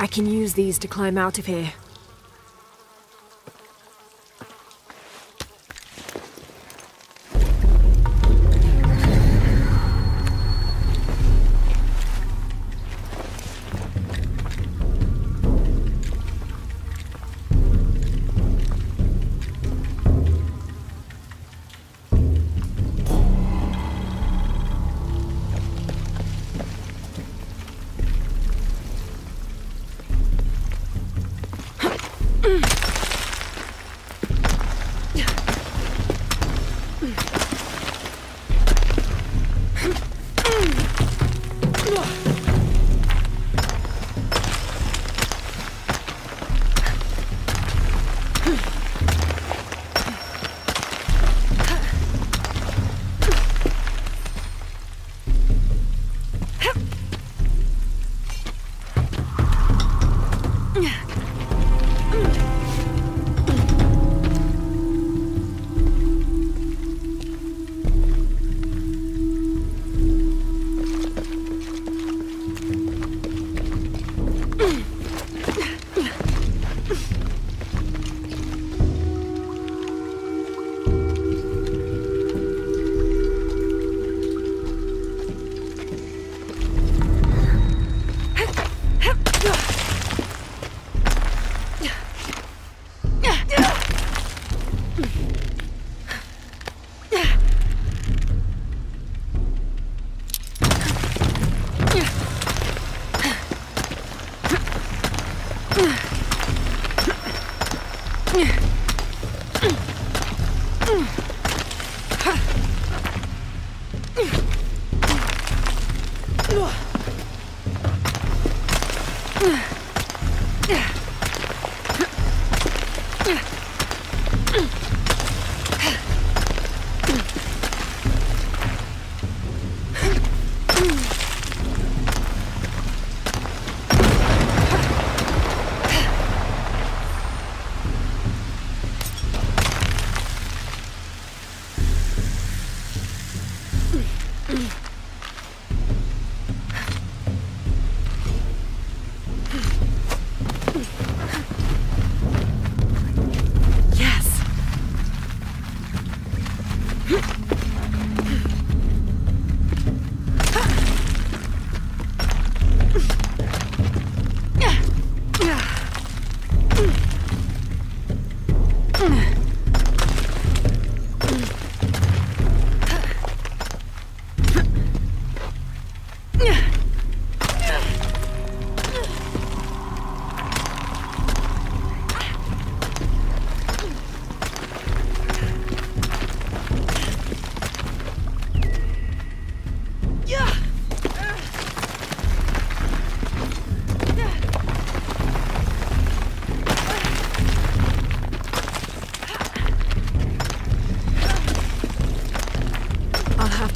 I can use these to climb out of here. 师座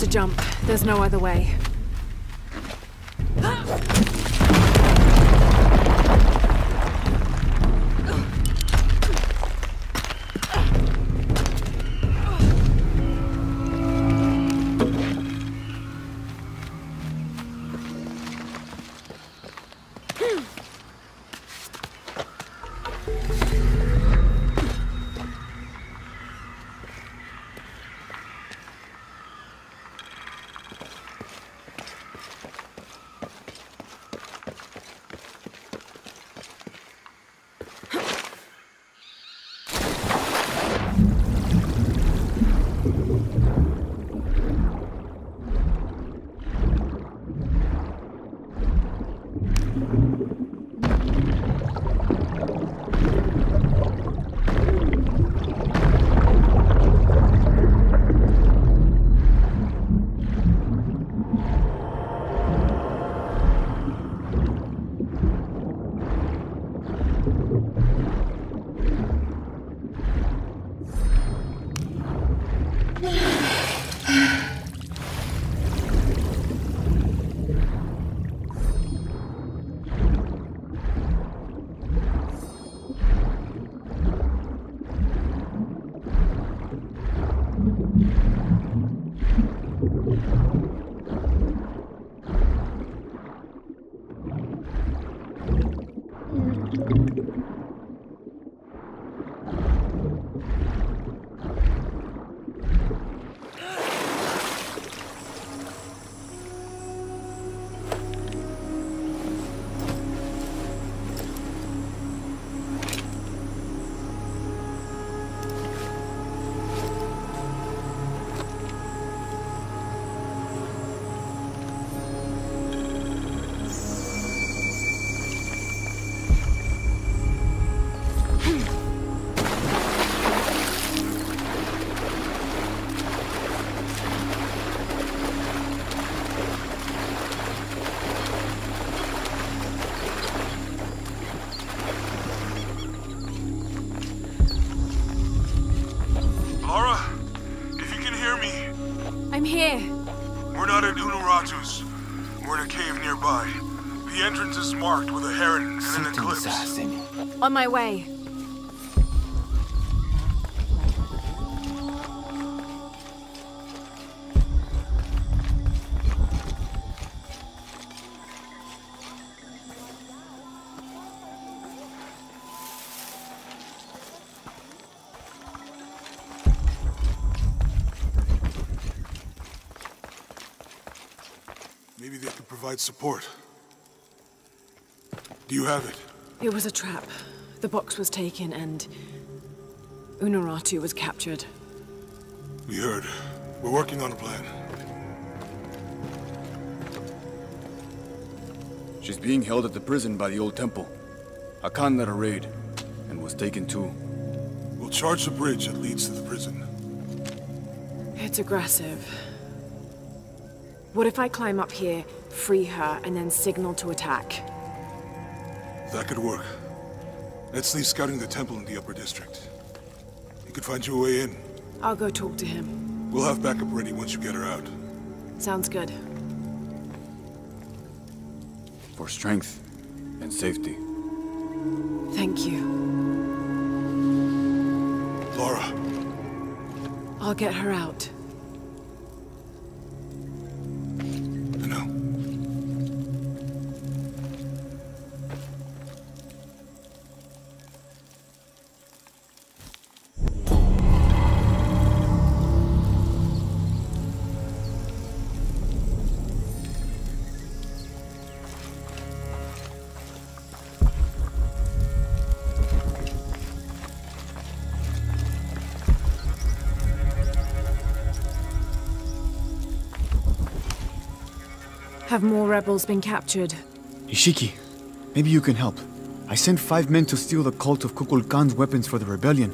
to jump. There's no other way. My way. Maybe they could provide support. Do you have it? It was a trap. The box was taken and Unuratu was captured. We heard. We're working on a plan. She's being held at the prison by the old temple. Hakan led a raid, and was taken too. We'll charge the bridge that leads to the prison. It's aggressive. What if I climb up here, free her, and then signal to attack? That could work. Let's leave scouting the temple in the upper district. He could find your way in. I'll go talk to him. We'll have backup ready once you get her out. Sounds good. For strength and safety. Thank you. Lara, I'll get her out. Have more rebels been captured? Ishiki, maybe you can help. I sent five men to steal the cult of Kukulkan's weapons for the rebellion,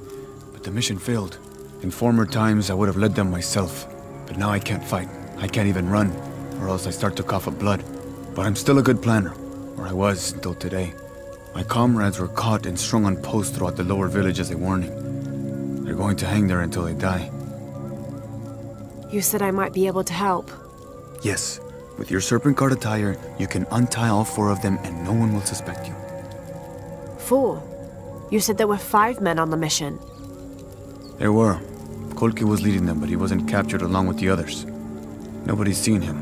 but the mission failed. In former times, I would have led them myself, but now I can't fight. I can't even run, or else I start to cough up blood. But I'm still a good planner, or I was until today. My comrades were caught and strung on posts throughout the lower village as a warning. They're going to hang there until they die. You said I might be able to help. Yes, with your serpent guard attire, you can untie all four of them and no one will suspect you. Four? You said there were five men on the mission. There were. Kolki was leading them, but he wasn't captured along with the others. Nobody's seen him.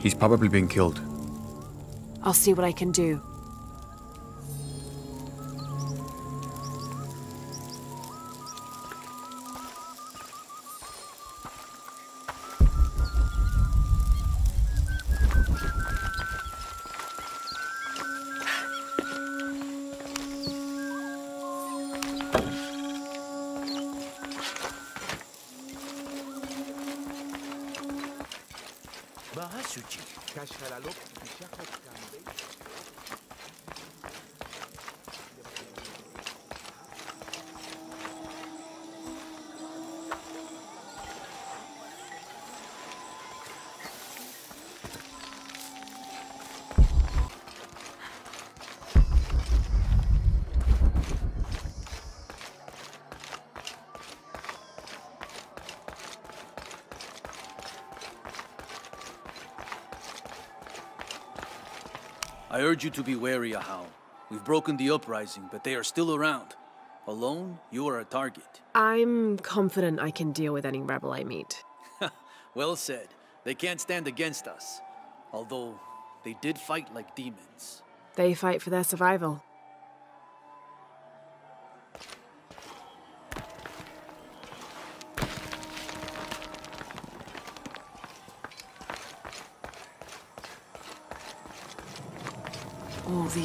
He's probably been killed. I'll see what I can do. salope, I urge you to be wary, Ahau. We've broken the uprising, but they are still around. Alone, you are a target. I'm confident I can deal with any rebel I meet. well said. They can't stand against us. Although, they did fight like demons. They fight for their survival.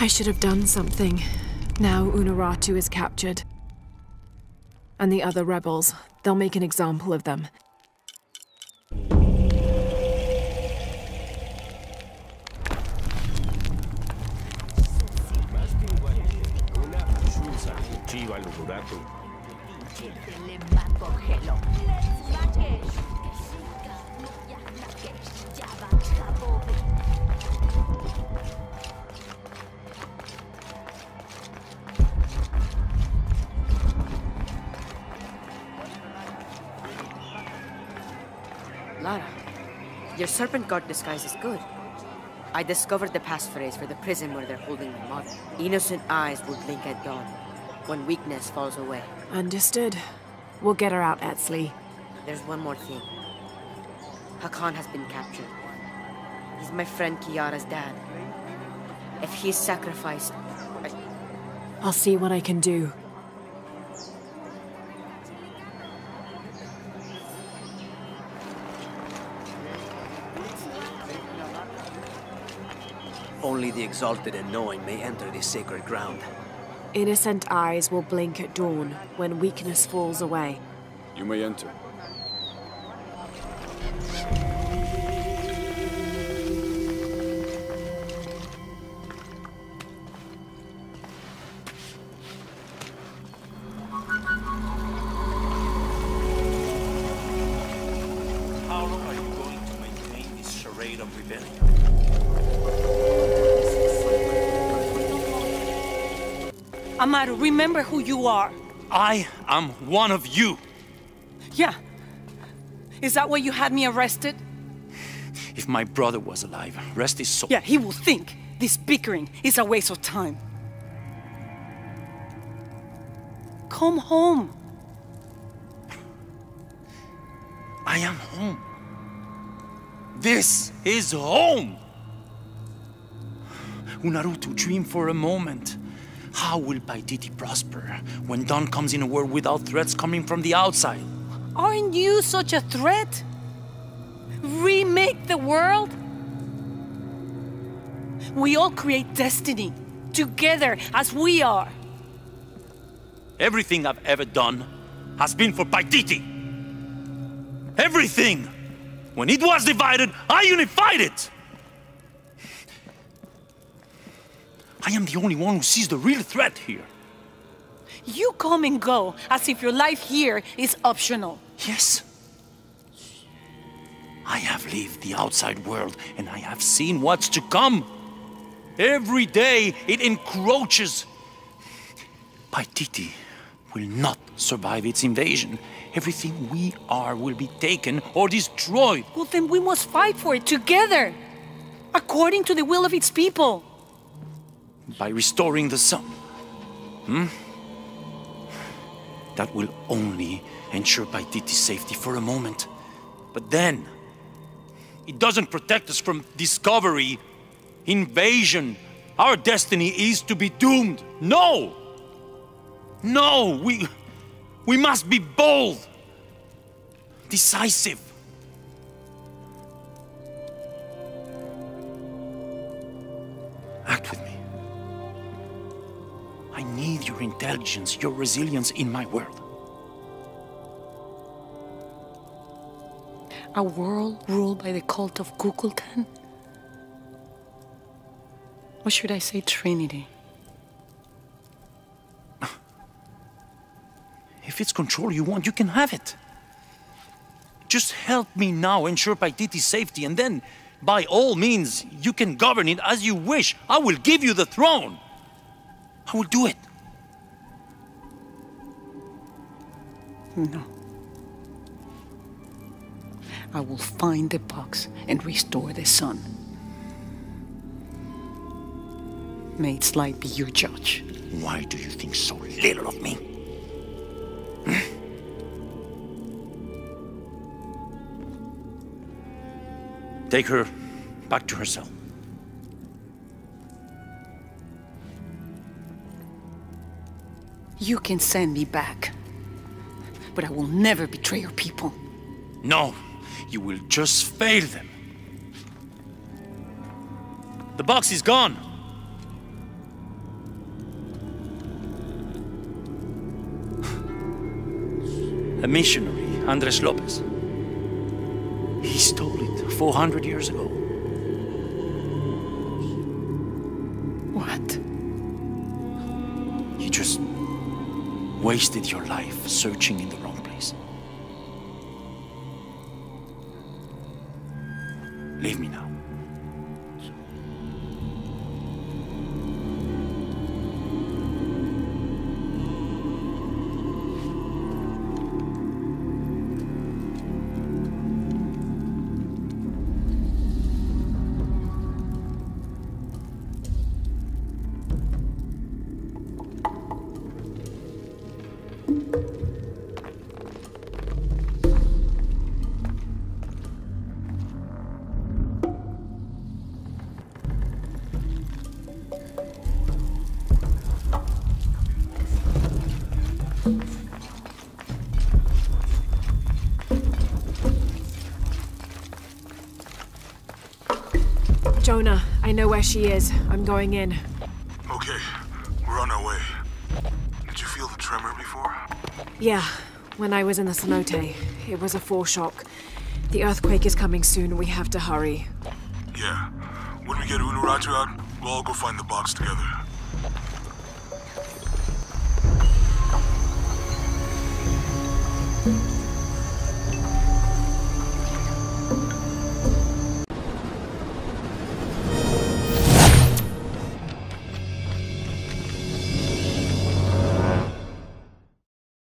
I should have done something. Now Unuratu is captured. And the other rebels, they'll make an example of them. Lara, your serpent guard disguise is good. I discovered the passphrase for the prison where they're holding my mother. Innocent eyes will blink at dawn, when weakness falls away. Understood. We'll get her out, Etzli. There's one more thing. Hakan has been captured. He's my friend Kiara's dad. If he's sacrificed, I... I'll see what I can do. Only the exalted and knowing may enter this sacred ground. Innocent eyes will blink at dawn when weakness falls away. You may enter. Amaru, remember who you are. I am one of you. Yeah. Is that why you had me arrested? If my brother was alive, rest his soul. Yeah, he will think this bickering is a waste of time. Come home. I am home. This is home. Unuratu, dream for a moment. How will Paititi prosper when dawn comes in a world without threats coming from the outside? Aren't you such a threat? Remake the world? We all create destiny together as we are. Everything I've ever done has been for Paititi. Everything! When it was divided, I unified it! I am the only one who sees the real threat here. You come and go as if your life here is optional. Yes. I have lived the outside world and I have seen what's to come. Every day it encroaches. Paititi will not survive its invasion. Everything we are will be taken or destroyed. Well, then we must fight for it together, according to the will of its people. By restoring the sun. Hmm? That will only ensure Paititi's safety for a moment. But then, it doesn't protect us from discovery, invasion. Our destiny is to be doomed. No! No! We, we must be bold, decisive. Intelligence, your resilience in my world. A world ruled by the cult of Kukulkan? Or should I say Trinity? If it's control you want, you can have it. Just help me now ensure Paititi's safety, and then, by all means, you can govern it as you wish. I will give you the throne. I will do it. No. I will find the box and restore the sun. May its light be your judge. Why do you think so little of me? Hmm? Take her back to her cell. You can send me back, but I will never betray your people. No, you will just fail them. The box is gone. A missionary, Andres Lopez. He stole it 400 years ago. What? You just wasted your life searching in the Jonah, I know where she is. I'm going in. Okay, we're on our way. Did you feel the tremor before? Yeah, when I was in the cenote. It was a foreshock. The earthquake is coming soon. We have to hurry. Yeah. When we get Unuratu out, we'll all go find the box together.